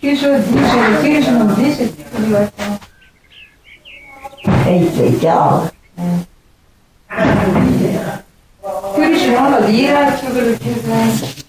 Que Jesus, Jesus não disse de privação. Eita, tchau. Por isso, não, ali, tudo que